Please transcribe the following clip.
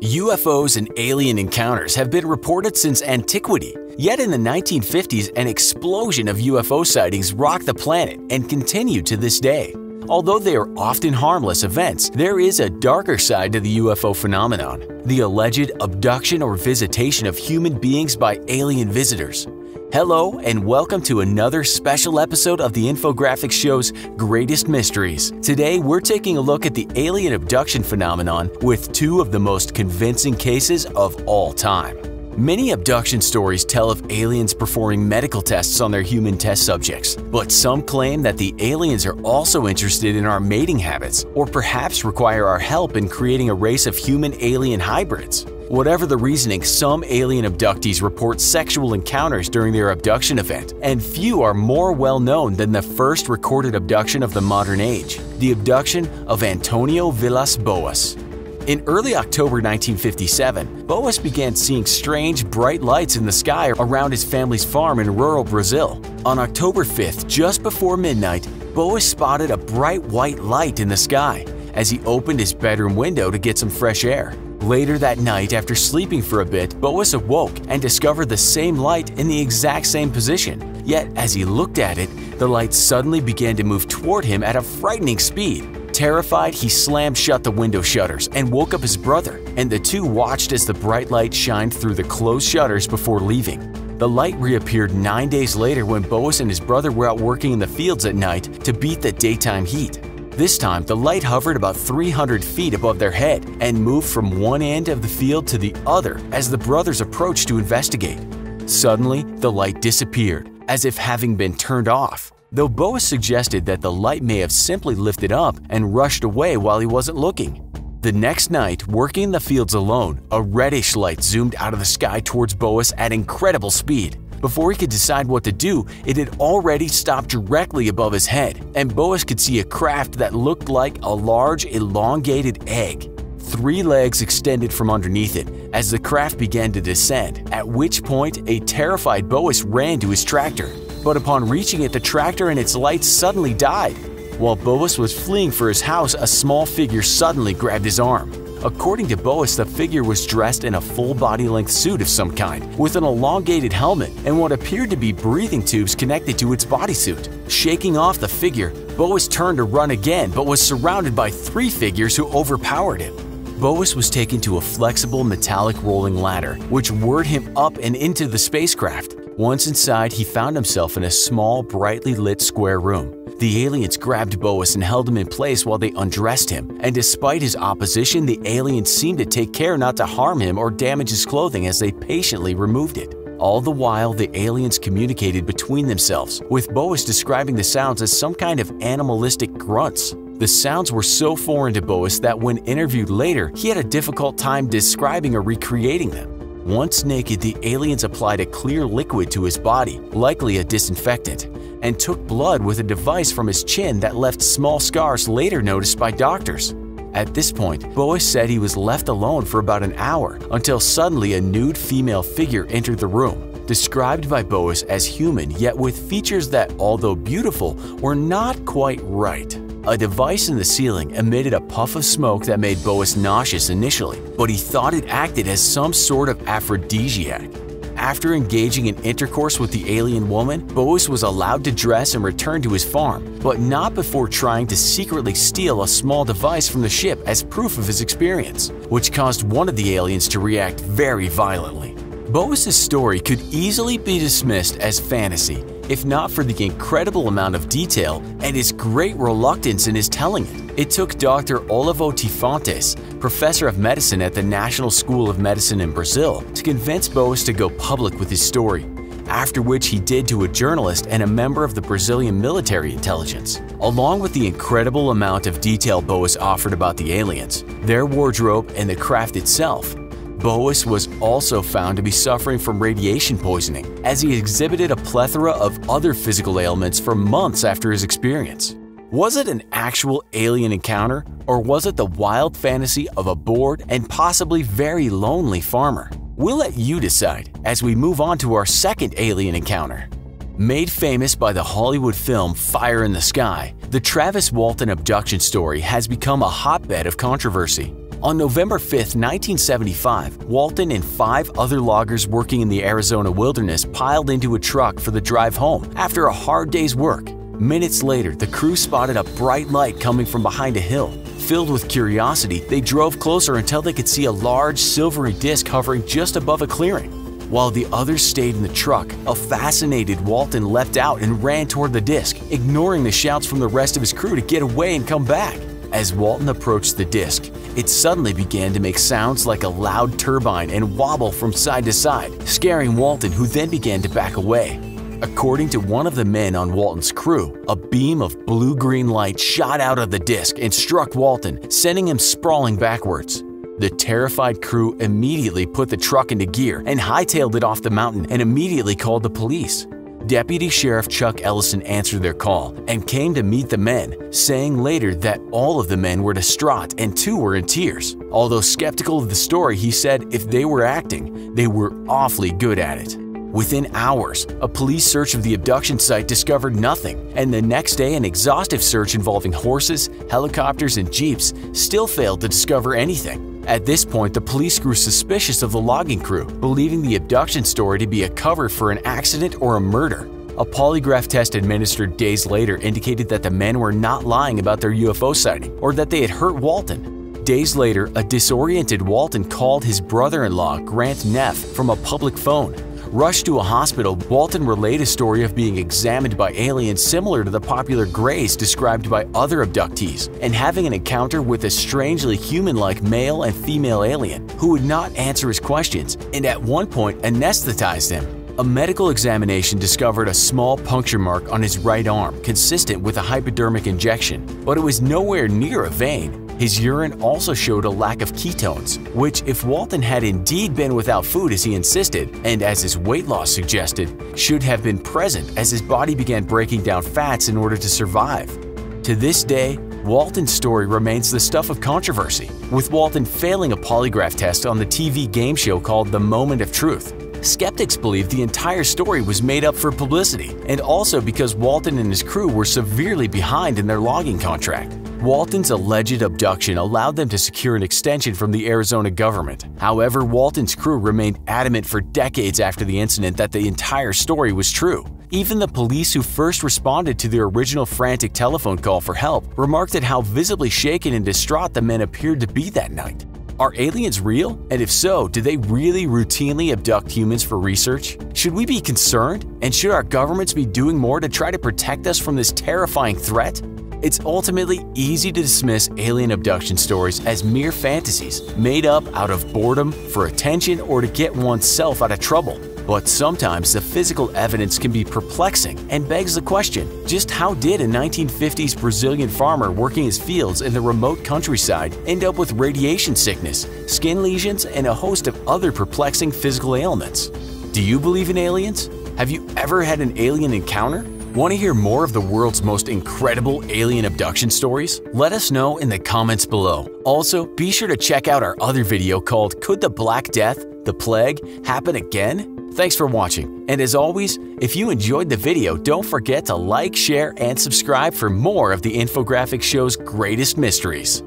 UFOs and alien encounters have been reported since antiquity, yet in the 1950s an explosion of UFO sightings rocked the planet and continue to this day. Although they are often harmless events, there is a darker side to the UFO phenomenon, the alleged abduction or visitation of human beings by alien visitors. Hello, and welcome to another special episode of the Infographics Show's Greatest Mysteries. Today, we're taking a look at the alien abduction phenomenon with two of the most convincing cases of all time. Many abduction stories tell of aliens performing medical tests on their human test subjects, but some claim that the aliens are also interested in our mating habits or perhaps require our help in creating a race of human-alien hybrids. Whatever the reasoning, some alien abductees report sexual encounters during their abduction event, and few are more well known than the first recorded abduction of the modern age, the abduction of Antonio Villas Boas. In early October 1957, Boas began seeing strange, bright lights in the sky around his family's farm in rural Brazil. On October 5th, just before midnight, Boas spotted a bright white light in the sky as he opened his bedroom window to get some fresh air. Later that night, after sleeping for a bit, Boas awoke and discovered the same light in the exact same position. Yet, as he looked at it, the light suddenly began to move toward him at a frightening speed. Terrified, he slammed shut the window shutters and woke up his brother, and the two watched as the bright light shined through the closed shutters before leaving. The light reappeared nine days later when Boas and his brother were out working in the fields at night to beat the daytime heat. This time, the light hovered about 300 feet above their head and moved from one end of the field to the other as the brothers approached to investigate. Suddenly, the light disappeared, as if having been turned off, though Boas suggested that the light may have simply lifted up and rushed away while he wasn't looking. The next night, working in the fields alone, a reddish light zoomed out of the sky towards Boas at incredible speed. Before he could decide what to do, it had already stopped directly above his head, and Boas could see a craft that looked like a large, elongated egg. Three legs extended from underneath it as the craft began to descend, at which point a terrified Boas ran to his tractor. But upon reaching it, the tractor and its lights suddenly died. While Boas was fleeing for his house, a small figure suddenly grabbed his arm. According to Boas, the figure was dressed in a full body-length suit of some kind, with an elongated helmet and what appeared to be breathing tubes connected to its bodysuit. Shaking off the figure, Boas turned to run again but was surrounded by three figures who overpowered him. Boas was taken to a flexible metallic rolling ladder, which whirred him up and into the spacecraft. Once inside, he found himself in a small, brightly lit square room. The aliens grabbed Boas and held him in place while they undressed him, and despite his opposition, the aliens seemed to take care not to harm him or damage his clothing as they patiently removed it. All the while, the aliens communicated between themselves, with Boas describing the sounds as some kind of animalistic grunts. The sounds were so foreign to Boas that when interviewed later, he had a difficult time describing or recreating them. Once naked, the aliens applied a clear liquid to his body, likely a disinfectant, and took blood with a device from his chin that left small scars later noticed by doctors. At this point, Boas said he was left alone for about an hour until suddenly a nude female figure entered the room, described by Boas as human yet with features that, although beautiful, were not quite right. A device in the ceiling emitted a puff of smoke that made Boas nauseous initially, but he thought it acted as some sort of aphrodisiac. After engaging in intercourse with the alien woman, Boas was allowed to dress and return to his farm, but not before trying to secretly steal a small device from the ship as proof of his experience, which caused one of the aliens to react very violently. Boas's story could easily be dismissed as fantasy if not for the incredible amount of detail and his great reluctance in his telling it. It took Dr. Olavo T. Fontes, professor of medicine at the National School of Medicine in Brazil, to convince Boas to go public with his story, after which he did to a journalist and a member of the Brazilian military intelligence. Along with the incredible amount of detail Boas offered about the aliens, their wardrobe, and the craft itself, Boas was also found to be suffering from radiation poisoning, as he exhibited a plethora of other physical ailments for months after his experience. Was it an actual alien encounter, or was it the wild fantasy of a bored and possibly very lonely farmer? We'll let you decide as we move on to our second alien encounter. Made famous by the Hollywood film Fire in the Sky, the Travis Walton abduction story has become a hotbed of controversy. On November 5, 1975, Walton and five other loggers working in the Arizona wilderness piled into a truck for the drive home after a hard day's work. Minutes later, the crew spotted a bright light coming from behind a hill. Filled with curiosity, they drove closer until they could see a large silvery disc hovering just above a clearing. While the others stayed in the truck, a fascinated Walton leapt out and ran toward the disc, ignoring the shouts from the rest of his crew to get away and come back. As Walton approached the disc, it suddenly began to make sounds like a loud turbine and wobble from side to side, scaring Walton, who then began to back away. According to one of the men on Walton's crew, a beam of blue-green light shot out of the disc and struck Walton, sending him sprawling backwards. The terrified crew immediately put the truck into gear and hightailed it off the mountain and immediately called the police. Deputy Sheriff Chuck Ellison answered their call and came to meet the men, saying later that all of the men were distraught and two were in tears. Although skeptical of the story, he said if they were acting, they were awfully good at it. Within hours, a police search of the abduction site discovered nothing, and the next day an exhaustive search involving horses, helicopters, and jeeps still failed to discover anything. At this point, the police grew suspicious of the logging crew, believing the abduction story to be a cover for an accident or a murder. A polygraph test administered days later indicated that the men were not lying about their UFO sighting or that they had hurt Walton. Days later, a disoriented Walton called his brother-in-law, Grant Neff, from a public phone Rushed to a hospital, Walton relayed a story of being examined by aliens similar to the popular Greys described by other abductees, and having an encounter with a strangely human-like male and female alien who would not answer his questions and at one point anesthetized him. A medical examination discovered a small puncture mark on his right arm consistent with a hypodermic injection, but it was nowhere near a vein. His urine also showed a lack of ketones, which if Walton had indeed been without food as he insisted, and as his weight loss suggested, should have been present as his body began breaking down fats in order to survive. To this day, Walton's story remains the stuff of controversy, with Walton failing a polygraph test on the TV game show called The Moment of Truth. Skeptics believe the entire story was made up for publicity, and also because Walton and his crew were severely behind in their logging contract. Walton's alleged abduction allowed them to secure an extension from the Arizona government. However, Walton's crew remained adamant for decades after the incident that the entire story was true. Even the police who first responded to their original frantic telephone call for help remarked at how visibly shaken and distraught the men appeared to be that night. Are aliens real? And if so, do they really routinely abduct humans for research? Should we be concerned? And should our governments be doing more to try to protect us from this terrifying threat? It's ultimately easy to dismiss alien abduction stories as mere fantasies made up out of boredom, for attention, or to get oneself out of trouble. But sometimes the physical evidence can be perplexing and begs the question just how did a 1950s Brazilian farmer working his fields in the remote countryside end up with radiation sickness, skin lesions, and a host of other perplexing physical ailments? Do you believe in aliens? Have you ever had an alien encounter? Want to hear more of the world's most incredible alien abduction stories? Let us know in the comments below. Also, be sure to check out our other video called Could the Black Death, the Plague, Happen Again? Thanks for watching, and as always, if you enjoyed the video, don't forget to like, share, and subscribe for more of the Infographics Show's greatest mysteries.